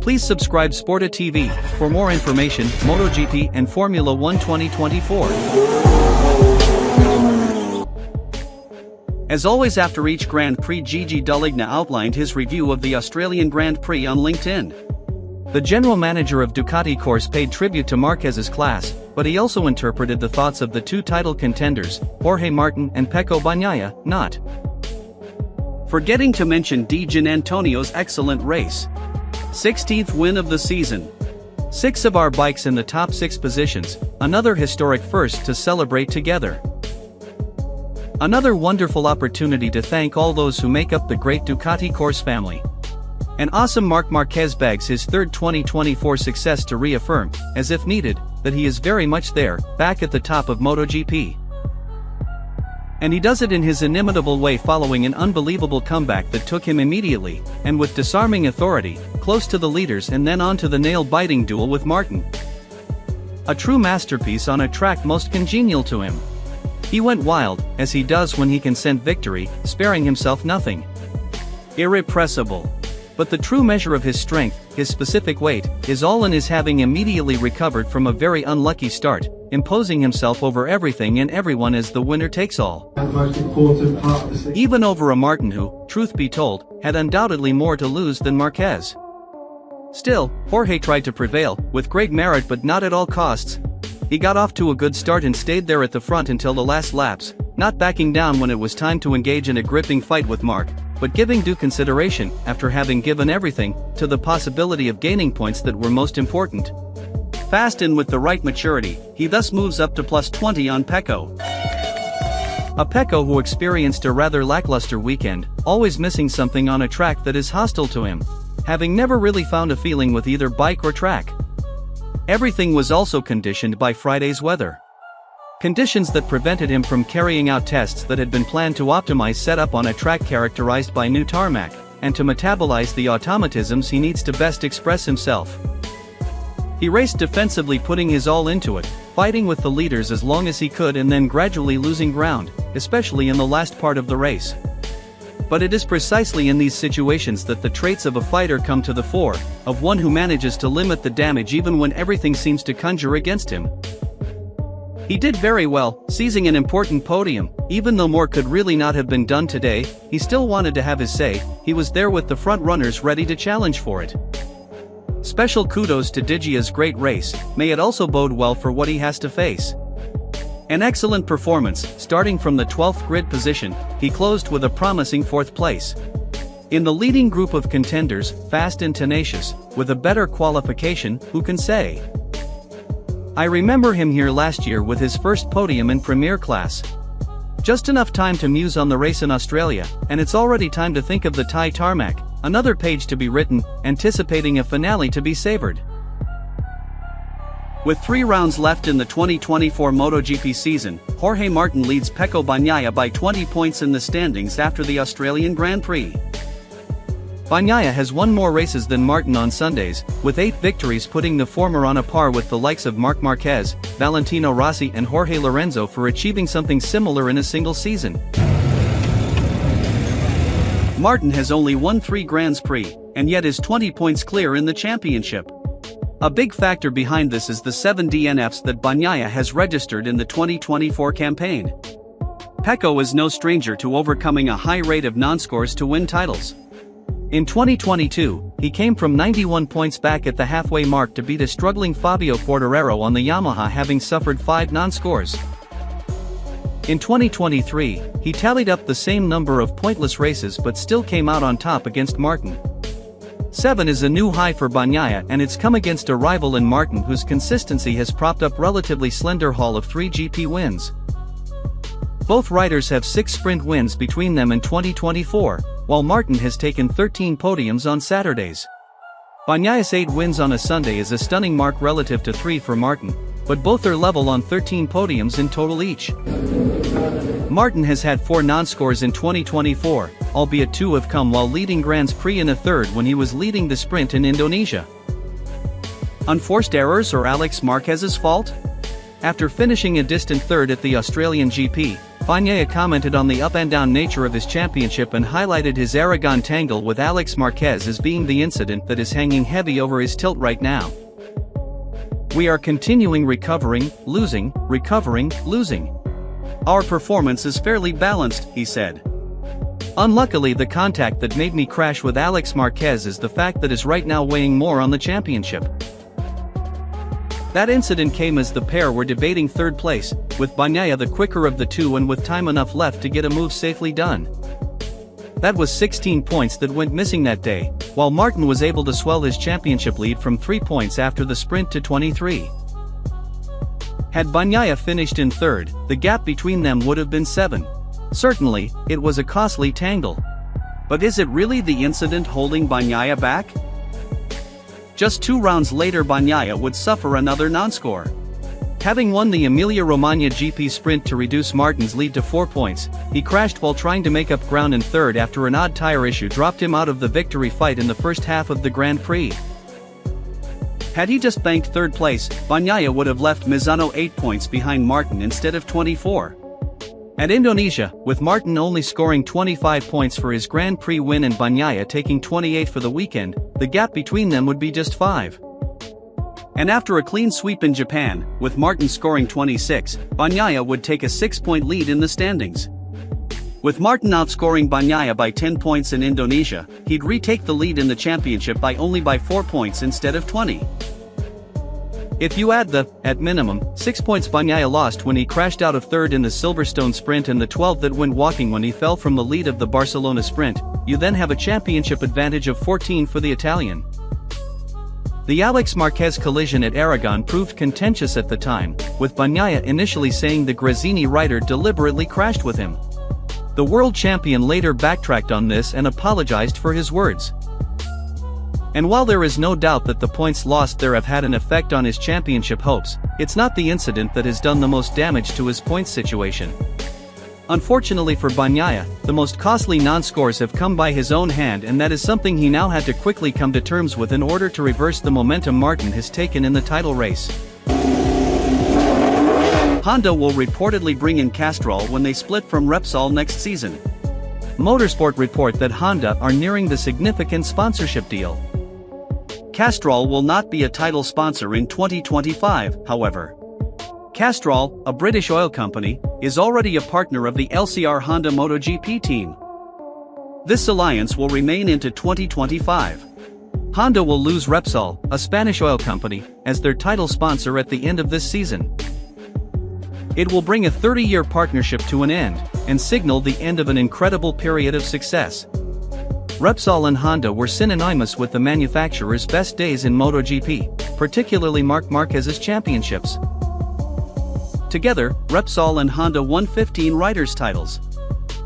Please subscribe Sporta TV for more information, MotoGP and Formula 1 2024. As always after each Grand Prix Gigi Dall'Igna outlined his review of the Australian Grand Prix on LinkedIn. The general manager of Ducati Corse paid tribute to Marquez's class, but he also interpreted the thoughts of the two title contenders, Jorge Martin and Pecco Bagnaia, not forgetting to mention Di Giannantonio's excellent race. 16th win of the season. Six of our bikes in the top six positions, another historic first to celebrate together. Another wonderful opportunity to thank all those who make up the great Ducati Corse family. An awesome Marc Marquez bags his third 2024 success to reaffirm, as if needed, that he is very much there, back at the top of MotoGP. And he does it in his inimitable way following an unbelievable comeback that took him immediately, and with disarming authority, close to the leaders and then on to the nail-biting duel with Martin. A true masterpiece on a track most congenial to him. He went wild, as he does when he can scent victory, sparing himself nothing. Irrepressible. But the true measure of his strength, his specific weight, is all in his having immediately recovered from a very unlucky start, imposing himself over everything and everyone as the winner takes all. Even over a Martin who, truth be told, had undoubtedly more to lose than Marquez. Still, Jorge tried to prevail, with great merit but not at all costs. He got off to a good start and stayed there at the front until the last laps, not backing down when it was time to engage in a gripping fight with Marc, but giving due consideration, after having given everything, to the possibility of gaining points that were most important. Fast and with the right maturity, he thus moves up to plus 20 on Pecco. A Pecco who experienced a rather lackluster weekend, always missing something on a track that is hostile to him. Having never really found a feeling with either bike or track. Everything was also conditioned by Friday's weather. Conditions that prevented him from carrying out tests that had been planned to optimize setup on a track characterized by new tarmac, and to metabolize the automatisms he needs to best express himself. He raced defensively putting his all into it, fighting with the leaders as long as he could and then gradually losing ground, especially in the last part of the race. But it is precisely in these situations that the traits of a fighter come to the fore, of one who manages to limit the damage even when everything seems to conjure against him. He did very well, seizing an important podium, even though more could really not have been done today, he still wanted to have his say, he was there with the front runners ready to challenge for it. Special kudos to Diggia's great race, may it also bode well for what he has to face. An excellent performance, starting from the 12th grid position, he closed with a promising 4th place. In the leading group of contenders, fast and tenacious, with a better qualification, who can say? I remember him here last year with his first podium in Premier Class. Just enough time to muse on the race in Australia, and it's already time to think of the Thai tarmac, another page to be written, anticipating a finale to be savored. With three rounds left in the 2024 MotoGP season, Jorge Martin leads Pecco Bagnaia by 20 points in the standings after the Australian Grand Prix. Bagnaia has won more races than Martin on Sundays, with eight victories putting the former on a par with the likes of Marc Marquez, Valentino Rossi and Jorge Lorenzo for achieving something similar in a single season. Martin has only won three Grands Prix, and yet is 20 points clear in the championship. A big factor behind this is the 7 DNFs that Bagnaia has registered in the 2024 campaign. Pecco is no stranger to overcoming a high rate of non-scores to win titles. In 2022, he came from 91 points back at the halfway mark to beat a struggling Fabio Quartararo on the Yamaha having suffered 5 non-scores. In 2023, he tallied up the same number of pointless races but still came out on top against Martin. 7 is a new high for Bagnaia and it's come against a rival in Martin whose consistency has propped up relatively slender haul of 3 GP wins. Both riders have 6 sprint wins between them in 2024, while Martin has taken 13 podiums on Saturdays. Bagnaia's 8 wins on a Sunday is a stunning mark relative to 3 for Martin, but both are level on 13 podiums in total each. Martin has had 4 non-scores in 2024, albeit 2 have come while leading Grands Prix in a third when he was leading the sprint in Indonesia. Unforced errors or Alex Marquez's fault? After finishing a distant third at the Australian GP, Bagnaia commented on the up and down nature of his championship and highlighted his Aragon tangle with Alex Marquez as being the incident that is hanging heavy over his tilt right now. We are continuing recovering, losing, recovering, losing. Our performance is fairly balanced, he said. Unluckily the contact that made me crash with Alex Marquez is the fact that is right now weighing more on the championship. That incident came as the pair were debating third place, with Bagnaia the quicker of the two and with time enough left to get a move safely done. That was 16 points that went missing that day, while Martin was able to swell his championship lead from 3 points after the sprint to 23. Had Bagnaia finished in third, the gap between them would have been 7. Certainly, it was a costly tangle. But is it really the incident holding Bagnaia back? Just two rounds later Bagnaia would suffer another non-score. Having won the Emilia-Romagna GP sprint to reduce Martin's lead to 4 points, he crashed while trying to make up ground in third after an odd tire issue dropped him out of the victory fight in the first half of the Grand Prix. Had he just banked third place, Bagnaia would have left Misano 8 points behind Martin instead of 24. At Indonesia, with Martin only scoring 25 points for his Grand Prix win and Bagnaia taking 28 for the weekend, the gap between them would be just 5. And after a clean sweep in Japan, with Martin scoring 26, Bagnaia would take a 6-point lead in the standings. With Martin outscoring Bagnaia by 10 points in Indonesia, he'd retake the lead in the championship by only by 4 points instead of 20. If you add the, at minimum, 6 points Bagnaia lost when he crashed out of third in the Silverstone sprint and the 12 that went walking when he fell from the lead of the Barcelona sprint, you then have a championship advantage of 14 for the Italian. The Alex Marquez collision at Aragon proved contentious at the time, with Bagnaia initially saying the Gresini rider deliberately crashed with him. The world champion later backtracked on this and apologized for his words. And while there is no doubt that the points lost there have had an effect on his championship hopes, it's not the incident that has done the most damage to his points situation. Unfortunately for Bagnaia, the most costly non-scores have come by his own hand and that is something he now had to quickly come to terms with in order to reverse the momentum Martin has taken in the title race. Honda will reportedly bring in Castrol when they split from Repsol next season. Motorsport report that Honda are nearing the significant sponsorship deal. Castrol will not be a title sponsor in 2025, however. Castrol, a British oil company, is already a partner of the LCR Honda MotoGP team. This alliance will remain into 2025. Honda will lose Repsol, a Spanish oil company, as their title sponsor at the end of this season. It will bring a 30-year partnership to an end, and signal the end of an incredible period of success. Repsol and Honda were synonymous with the manufacturer's best days in MotoGP, particularly Marc Marquez's championships. Together, Repsol and Honda won 15 riders' titles.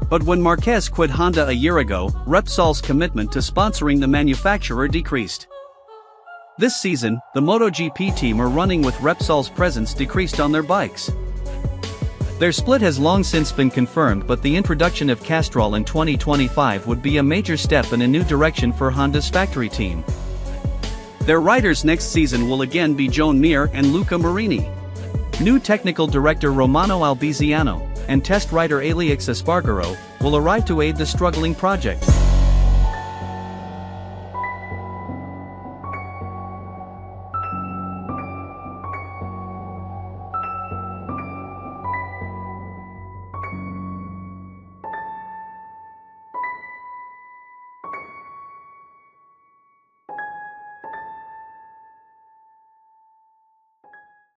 But when Marquez quit Honda a year ago, Repsol's commitment to sponsoring the manufacturer decreased. This season, the MotoGP team are running with Repsol's presence decreased on their bikes. Their split has long since been confirmed but the introduction of Castrol in 2025 would be a major step in a new direction for Honda's factory team. Their riders next season will again be Joan Mir and Luca Marini. New technical director Romano Albesiano and test rider Aleix Espargaro will arrive to aid the struggling project.